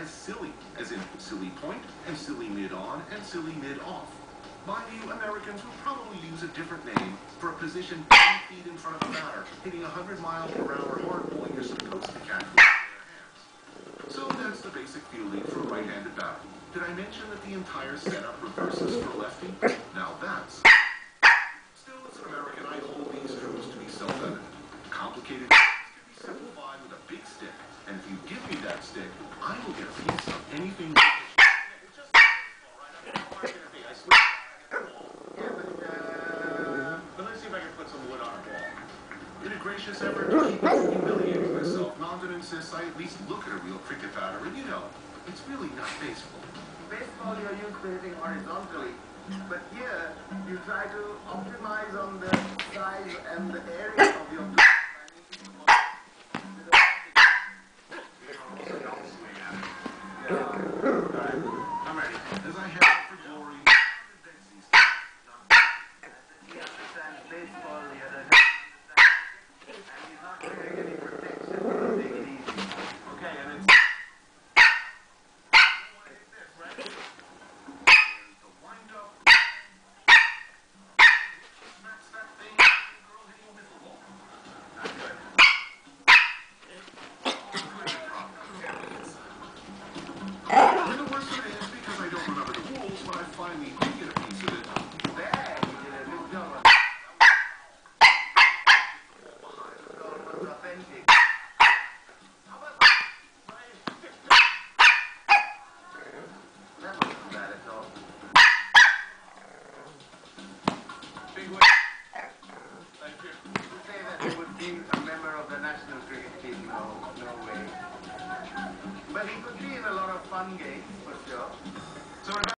as silly, as in silly point and silly mid-on and silly mid-off. Mind you, Americans would probably use a different name for a position 10 feet in front of the batter, hitting 100 miles per hour hard ball you're supposed to catch with your hands. So that's the basic fielding for a right-handed batter. Did I mention that the entire setup reverses for a lefty? Now that's... Still, as an American, I hold these truths to be self-evident. Complicated things can be simplified with a big stick. And if you give me that stick, I will get a piece of anything... It's just a baseball, right? I mean, how hard can it be? I swear. Yeah, but, uh, but let's see if I can put some wood on a ball. In a wall. In a gracious effort to keep from humiliating myself, London insists I at least look at a real cricket batter, and you know, it's really not baseball. baseball you're used to hitting horizontally, but here you try to optimize on the size and the area of your plate by making the ball I'm ready. As I head out for glory, He understands baseball, the other doesn't understand and he's not wearing any protection. Take it easy. okay, and it's the wind-up. Smacks that thing, girl hitting you with the ball. Not good. And the worst of it is because I don't remember the rules, when I finally do get a piece of it, There, he did a good job. Almost authentic. how about That wasn't bad at all. big win? Thank you. To say that he would be a member of the national cricket team, no, no way. But he could be in a lot of the National Creative Team, no way. But he could be in their fun games, for sure.